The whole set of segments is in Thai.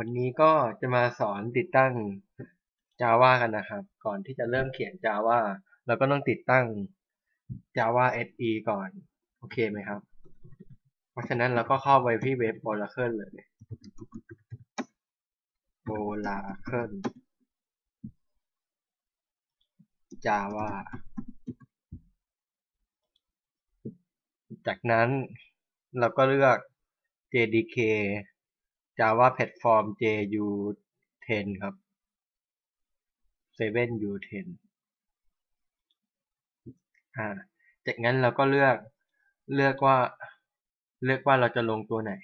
วันนี้ก็จะมาสอนติดตั้ง Java กันนะครับ ก่อนที่จะเริ่มเขียน Java เราก็ต้องติดตั้ง Java SE ก่อน โอเคไหมครับ เพราะฉะนั้นเราก็เข้าไปที่เว็บ Oracle เลย Oracle Java จากนั้นเราก็เลือก JDK Java Platform JU10 ครับ 7U10 อ่า จากนั้นเราก็เลือก เลือกว่า เลือกว่าเราจะลงตัวไหน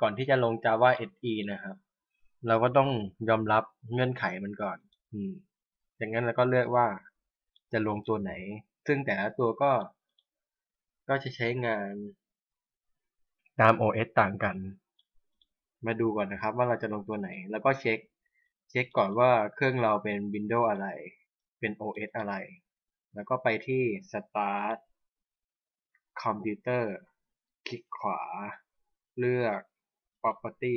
ก่อนที่จะลง Java SE นะครับ เราก็ต้องยอมรับเงื่อนไขมันก่อน อืมจากนั้นเราก็เลือกว่าจะลงตัวไหน ซึ่งแต่ละตัวก็ ก็จะใช้งานตาม OS ต่างกัน มาดูก่อนนะครับว่าเราจะลงตัวไหน แล้วก็เช็ค เช็คก่อนว่าเครื่องเราเป็น Windows อะไร เป็น OS อะไร แล้วก็ไปที่ Start Computer คลิกขวา เลือก Property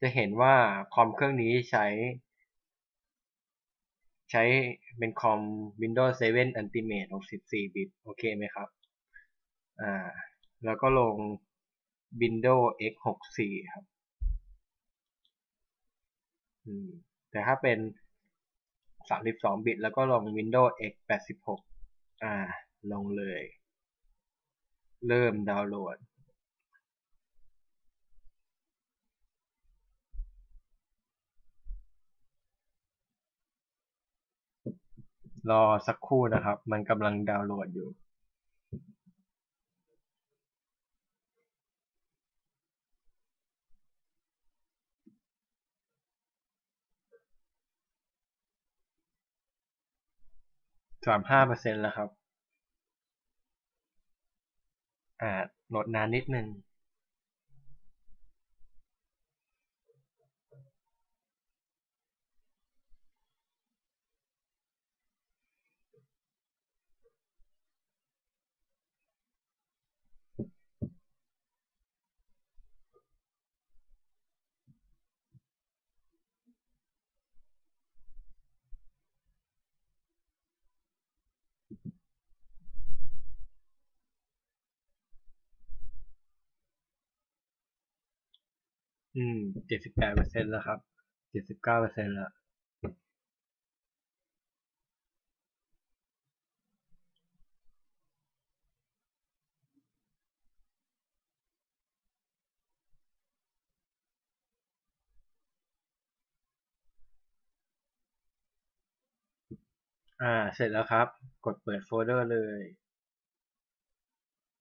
จะเห็นว่าคอมเครื่องนี้ใช้ ใช้เป็นคอม Windows 7 Ultimate 64 บิต โอเคไหมครับ อ่า แล้วก็ลง Windows X 64 ครับแต่ถ้าเป็น 32 บิต แล้วก็ลง Windows X 86 อ่า ลงเลย เริ่มดาวน์โหลด รอสักครู่นะครับ มันกำลังดาวน์โหลดอยู่ สามห้าเปอร์เซ็นต์แล้วครับ อ่าโหลดนานนิดนึง อืมเจ็ดสิบแปดเปอร์เซ็นต์แล้วครับเจ็ดสิบเก้าเปอร์เซ็นต์แล้วอ่า เสร็จแล้วครับ กดเปิดโฟลเดอร์เลย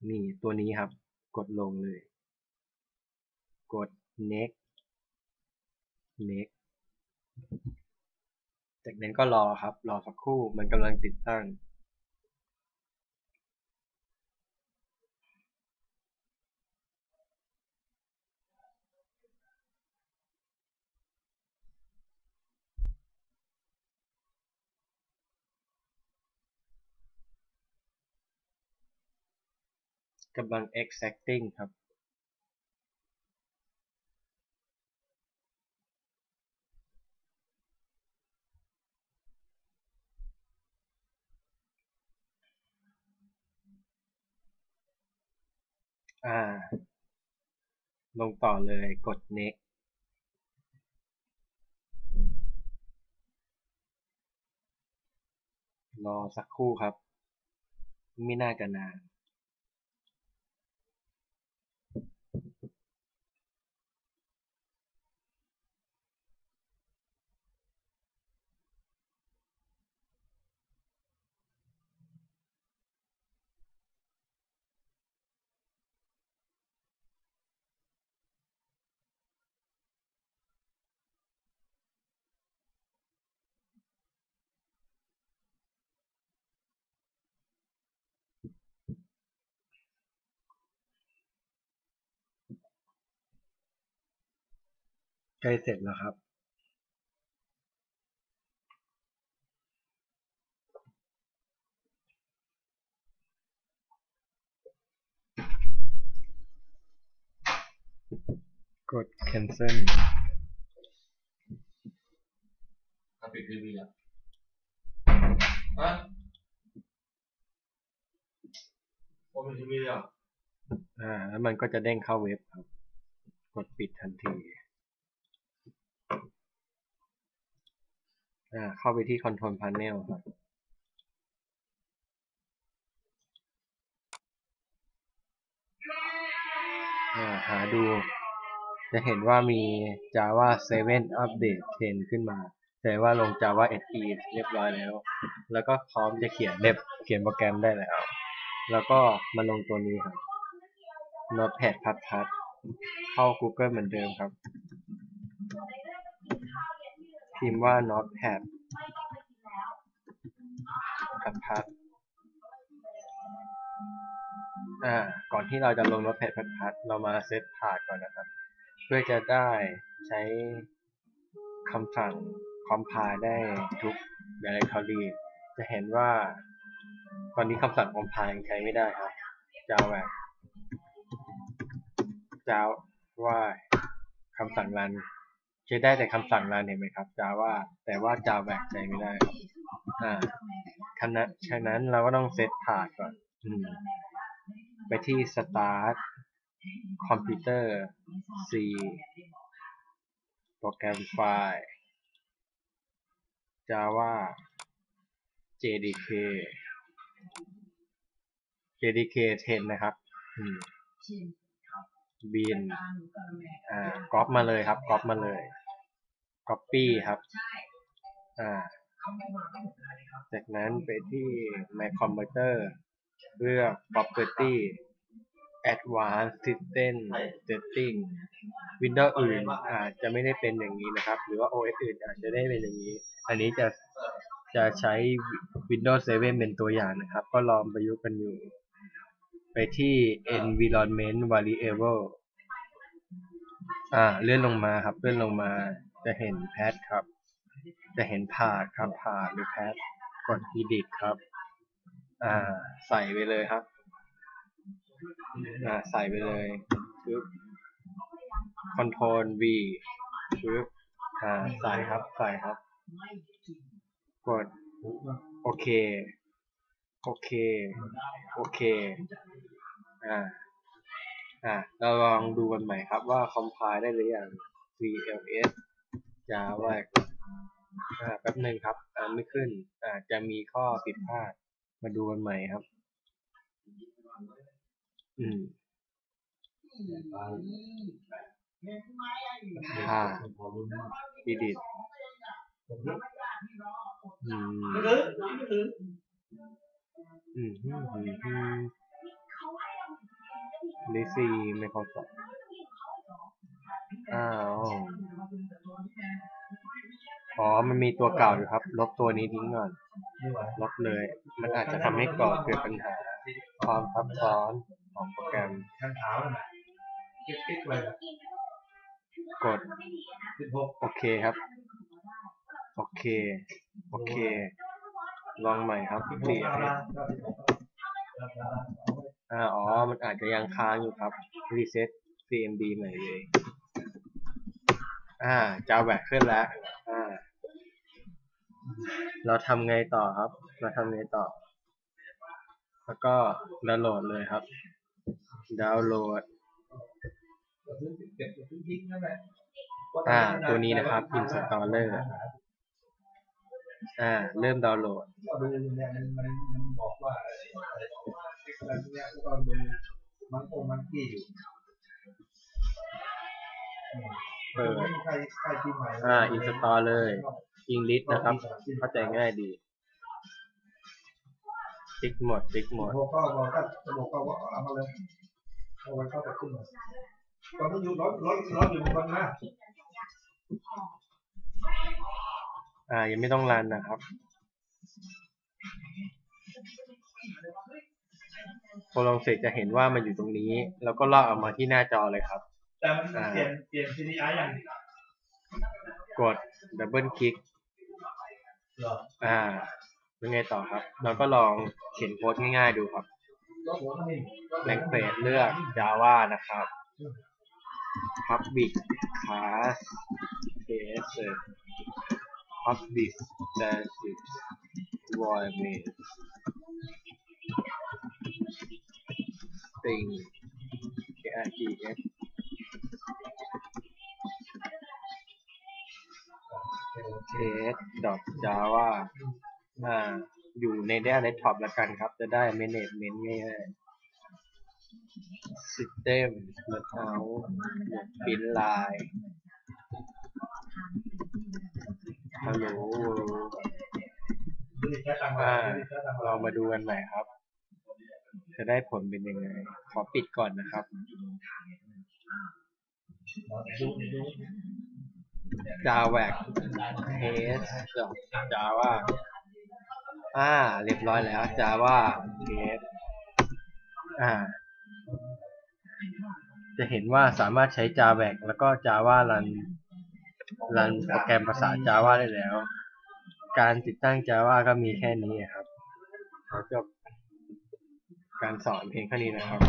นี่ตัวนี้ครับ กดลงเลย กด next next จากนั้นก็รอครับ รอสักครู่มันกำลังติดตั้ง กำลัง exacting ครับ อ่า ลงต่อเลยกด next รอสักครู่ครับ ไม่น่าจะนาน ใกล้เสร็จแล้วครับกกด cancel ถ้าปิดทีวีอะฮะโอเป็นทีวีเลยเหรอะ อ่า แล้วมันก็จะเด้งเข้าเว็บครับ กดปิดทันที อ่า เข้าไปที่ control panel ครับหาดู จะเห็นว่ามี Java 7 Update 10 ขึ้นมาแต่ว่าลง Java SE เรียบร้อยแล้ว แล้วก็พร้อมจะเขียนเล็บเขียนโปรแกรมได้แล้ว แล้วก็มาลงตัวนี้ครับ Notepad พัดพัดเข้า Google เหมือนเดิมครับ พิมพ์ว่า Notepad พัดพัดอ่า ก่อนที่เราจะลง Notepad พัดพัดเรามาเซตพาดก่อนนะครับ เพื่อจะได้ใช้คำสั่ง compile ได้ทุก directory จะเห็นว่า ตอนนี้คำสั่ง compile ยังใช้ไม่ได้ครับ java java คำสั่ง run ใช้ได้แต่คำสั่ง run เห็นไหมครับ java แต่ว่า java ใช้ไม่ได้ อ่าฉะนั้นฉะนั้นเราก็ต้องเซตพาดก่อนอืมไปที่ start computer C โปรแกรมไฟล์ Java JDK JDK 10 นะครับอืม bin อ่าก๊อปมาเลยครับก๊อปมาเลย copy ครับอ่าจากนั้นไปที่ My Computer เลือก Property Advanced System Setting Windows อื่นอาจจะไม่ได้เป็นอย่างนี้นะครับ หรือว่า OS อื่นอาจจะได้เป็นอย่างนี้ อันนี้จะจะใช้ Windows 7 เป็นตัวอย่างนะครับ ก็ลองประยุกต์กันอยู่ ไปที่ Environment Variable อ่าเลื่อนลงมาครับ เลื่อนลงมา จะเห็น Path ครับ จะเห็นพาครับพาหรือ Path กด Edit ครับ อ่า ใส่ไปเลยครับ อ่า ใส่ไปเลยปึ๊บ Control V ปึ๊บอ่า ใส่ครับ ใส่ครับ กด โอเค โอเค โอเค อ่า อ่า เราลองดูกันใหม่ครับว่า compile ได้หรือยัง CLS Java อ่าแป๊บหนึ่งครับอ่านไม่ขึ้นอาจจะมีข้อผิดพลาด มาดูกันใหม่ครับ อืมอ่า edit อืมอืมอืมอืมอืมลิซีไม่เข้าใจอ้าว มันมีตัวเก่าอยู่ครับ ลบตัวนี้ทิ้งก่อน ลบเลย มันอาจจะทำให้ก่อเกิดปัญหา ความซับซ้อนของโปรแกรมข้างเท้าน่ะคลิกๆไปแบบกด โอเคครับ โอเค โอเค ลองใหม่ครับสิบหสี่กเอาละก็สิบหกเอาอ่าอ๋อ มันอาจจะยังค้างอยู่ครับ reset cmd ใหม่เลย อ่าจะแหวกขึ้นแล้วอ่า เราทำไงต่อครับ เราทำไงต่อ แล้วก็ดาวน์โหลดเลยครับ ดาวน์โหลด อ่า ตัวนี้นะครับ installer อ่า เริ่มดาวน์โหลดก็ดูเนี่ยมันมันมันบอกว่าอะไรอะไรเนี่ย อมันกี้อยู่เปิดใครใครที่ใหม่อ่า install เลย English นะครับ เข้าใจง่ายดี ติ๊กหมด ติ๊กหมดบอกก็บอกก็จะบอกก็ว่าเอามาเลยเอาไว้เข้าไปขึ้นมาตอนนี้อยู่ร้อนร้อนร้อนอยู่บนหน้าอ่า ยังไม่ต้องรันนะครับ พอลงเสร็จจะเห็นว่ามันอยู่ตรงนี้ แล้วก็ลากออกมาที่หน้าจอเลยครับแต่มันเปลี่ยนเปลี่ยน CDI อย่างกดดับเบิลคลิกเหร อ่ายังไงต่อครับ เราก็ลองเขียนโค้ดง่ายๆดูครับแลงเฟสเลือก Java นะครับ public class test public static void main string args test dot java อ่า อยู่ใน desktop แล้วกันครับ จะได้ management ง่ายๆ system layout print line hello world ดูแค่ตังค์มาเรามาดูกันใหน่ครับ จะได้ผลเป็นยังไง ขอปิดก่อนนะครับ ดูดู java test java อ่า เรียบร้อยแล้ว java test อ่า จะเห็นว่าสามารถใช้ java แล้วก็ java รันรันโปรแกรมภาษา java ได้แล้ว การติดตั้ง java ก็มีแค่นี้ครับ ขอจบการสอนเพียงแค่นี้นะครับ